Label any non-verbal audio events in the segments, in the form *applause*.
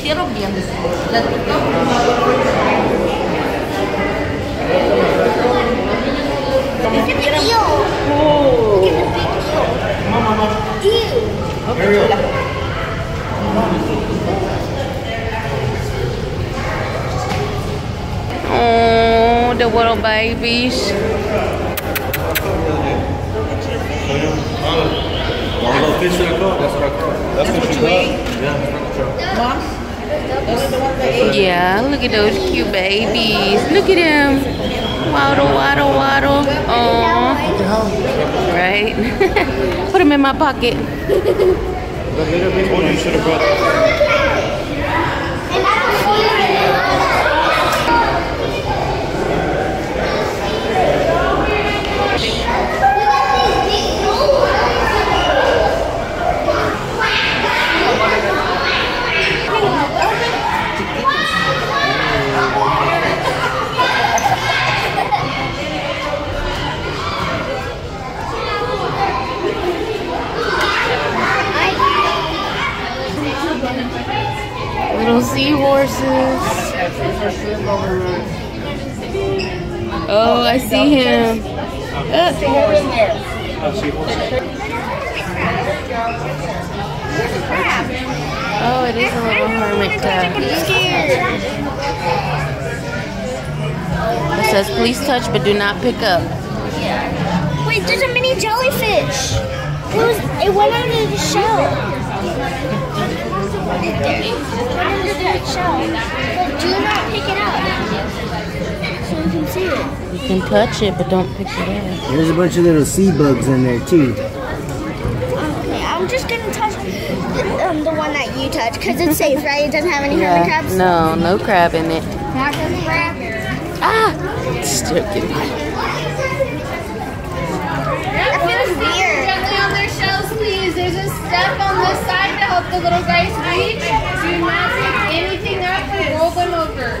Quiero bien. Ew. Oh, the little babies. All those that's what I. Yeah, caught. Yeah, look at those cute babies. Look at them. Waddle, waddle, waddle. Oh, right. *laughs* Put them in my pocket. Told you you should have brought Little seahorses. Oh, I see him. Uh, oh, it is a little hermit crab. It says, please touch but do not pick up. Wait, there's a mini jellyfish. It was. It went of the shell. It went under the shell. But do not pick it up. So you can see it. You can touch it, but don't pick it up. There's a bunch of little sea bugs in there too. Okay, I'm just gonna touch the, um, the one that you touch because it's safe, right? It doesn't have any hermit Yeah. crabs. No, no crab in it. Not hermit crab. Ah! Just joking. That feels weird. Gently on their shells, please. There's a step on this side to help the little guys reach. Do not pick anything up or roll them over.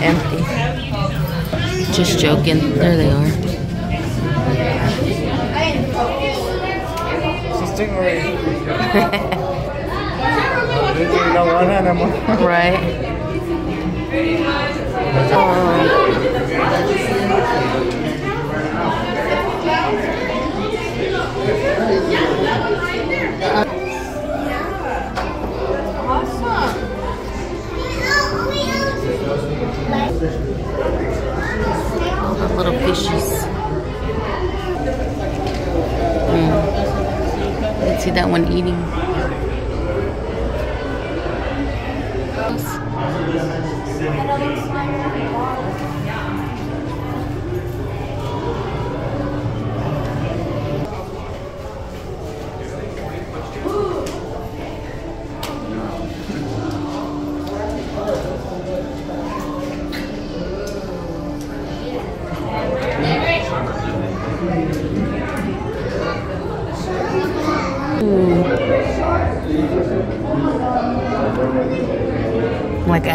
Empty. Just joking. There they are. Stingray. Dito lang wala naman. Right. *laughs* Oh.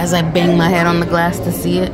As I bang my head on the glass to see it.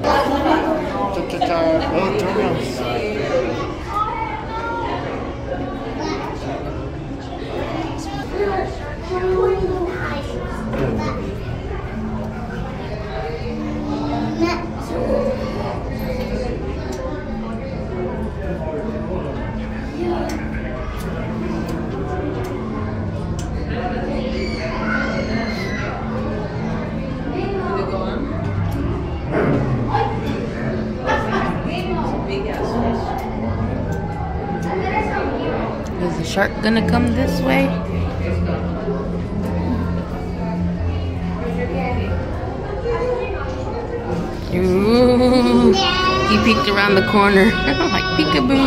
Shark gonna come this way? Ooh, he peeked around the corner. *laughs* like peekaboo.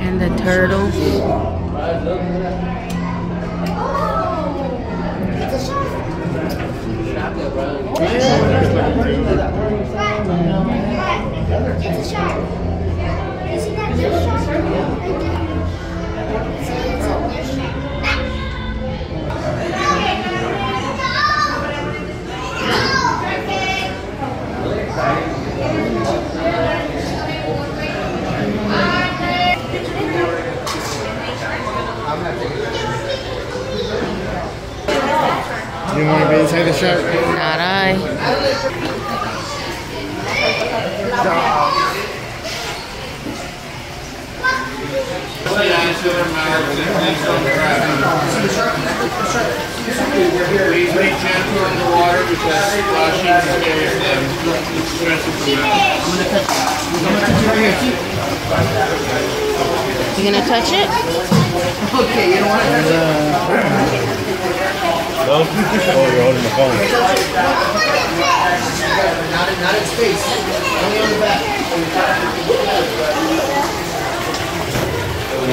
And the turtle. You want to be inside the shark? Not I. Please be gentle in the water because splashing scares them. Stresses them out. You gonna touch it? Okay, you don't want to touch it? No? Oh, you're holding the phone. Not in, not in space. Only on the back. Oh,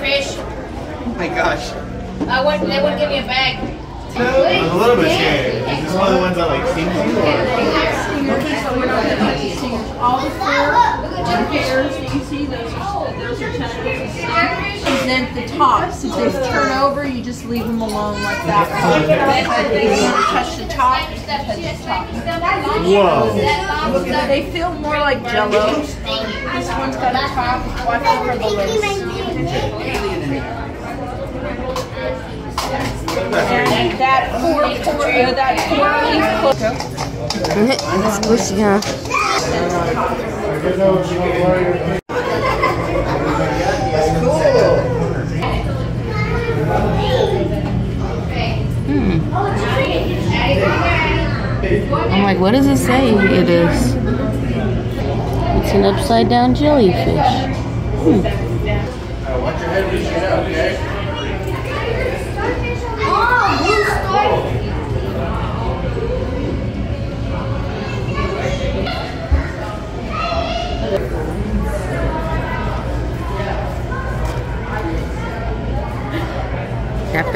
fish. Oh my gosh. I wouldn't, they wouldn't give me a bag. I'm a little bit scared. Is this one of the ones that like stings you or? All the four pairs that you see, those are, those are tentacles. And then the tops, if they turn over, you just leave them alone like that. If you want to touch the top, touch the top. Whoa. They feel more like jello. This one's got a top, watch over the lips. And that four, four, that four leaf Squishy, huh? I'm like, what does it say it is? It's an upside down jellyfish. Oh,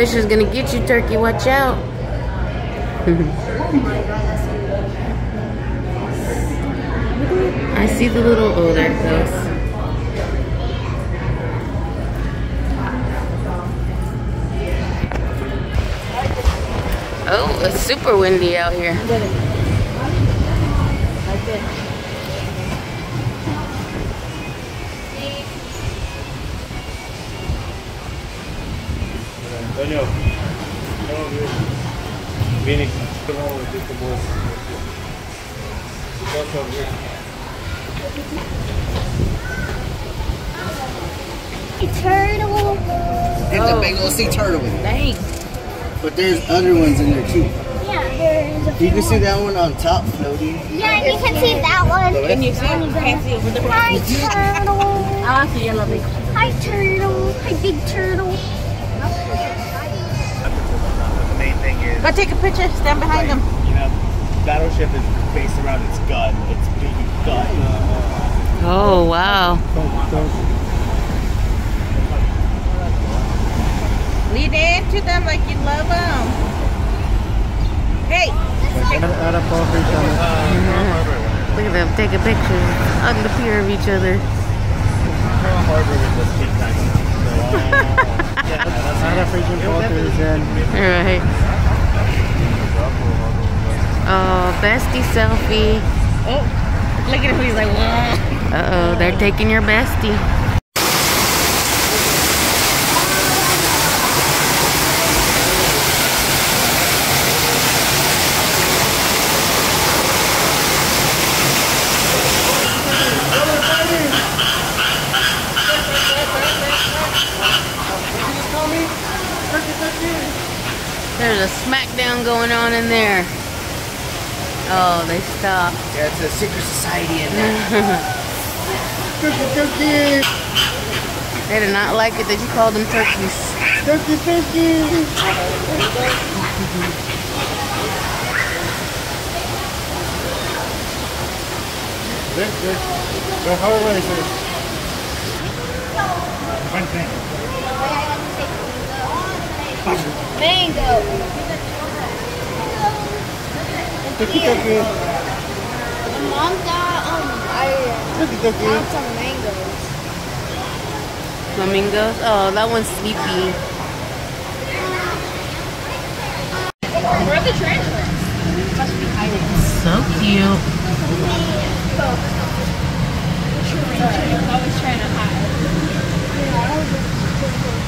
That fish is gonna get you, turkey. Watch out. I see the little. Oh, there. Oh, it's super windy out here. Viene. Come on, with the boys. Watch over here. Turtle. It's a big old sea turtle. Dang. But there's other ones in there too. Yeah, there is a You can see that one on top floating. Yeah, you can see that one. Can you see? Can't see it the Hi, turtle. Ah, I see yellow big. Hi, turtle. Hi, big turtle. The is, Go take a picture, stand behind them. you know, Battleship is based around its gun. Its big gut. Oh, wow. Lean into them like you love them. Hey! Add a photo each other. Mm-hmm. Look at them taking pictures on the pier of each other. Add a freaking photos and Right. Oh, bestie selfie. Oh, look at him. He's like, whoa. Uh oh, they're taking your bestie. There's a smackdown going on in there. Oh, they stopped. yeah, it's a secret society in there. turkey, turkey, They did not like it that you called them turkeys. turkey, turkey. They're, they're, they're hard racers. Fun thing. Mango. Turkey, turkey, Mom got um I turkey, turkey. got some mangoes. Flamingos. Oh, that one's sleepy. Where are the tarantulas? Must be hiding. So cute. Always trying to hide.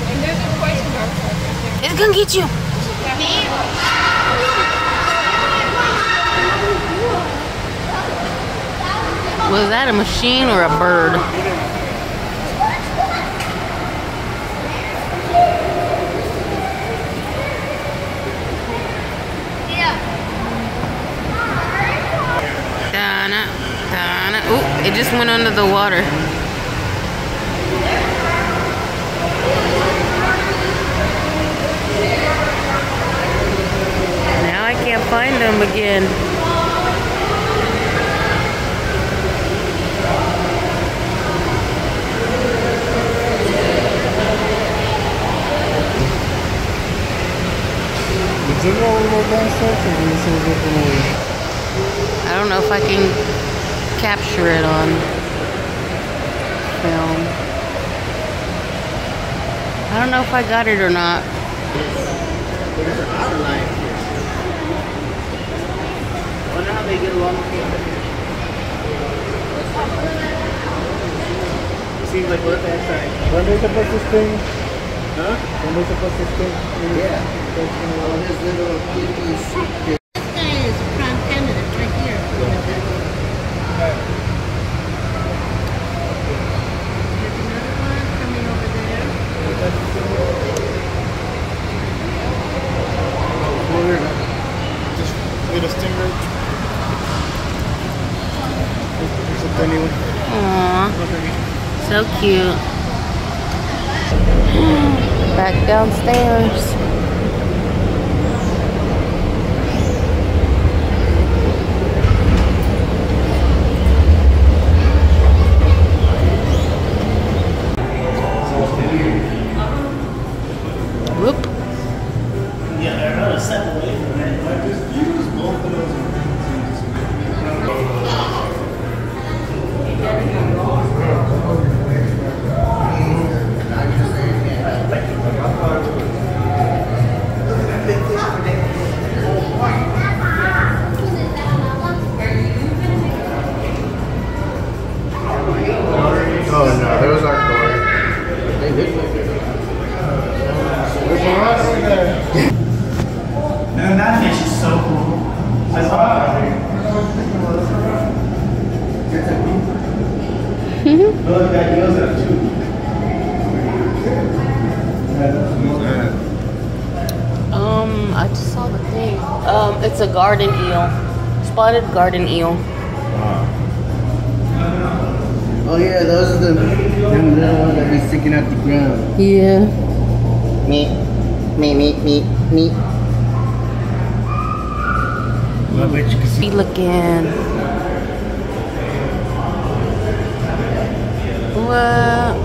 And there's a poison dart. It's gonna get you. Was that a machine or a bird? Donna, Donna. Ooh, it just went under the water. Now I can't find them again. Did you roll over downstairs or did you see it from away? I don't know if I can capture it on film. I don't know if I got it or not. There's an outline here. Wonder how they get along with each other. Seems like what that side. When they supposed to spring? Huh? When they supposed to spring? Yeah. All his little kitty secret. This guy is a prime candidate right here. There's another one coming over there. Just little stingray. There's a tiny one. Aww, I just saw the thing. Um, it's a garden eel. Spotted garden eel. Oh yeah, those are the them little ones that be sticking out the ground. Yeah. Meat, meat, meat, meat, meat. I bet you can see. Be looking. What?